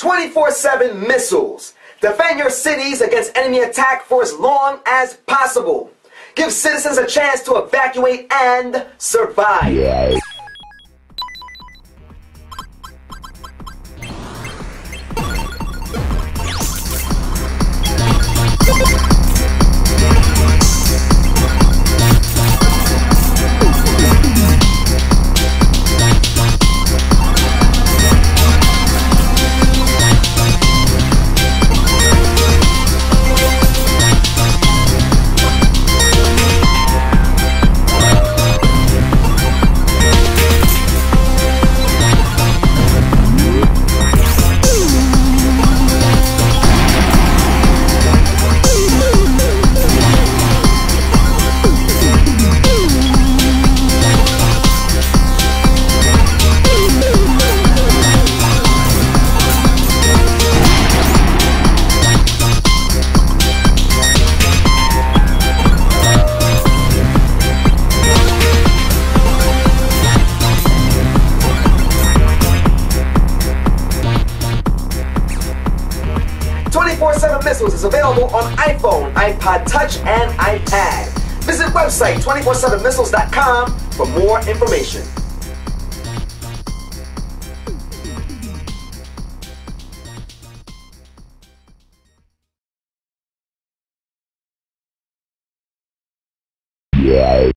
24 7 missiles. Defend your cities against enemy attack for as long as possible. Give citizens a chance to evacuate and survive. 24-7 Missiles is available on iPhone, iPod Touch, and iPad. Visit website 247missiles.com for more information. Yeah.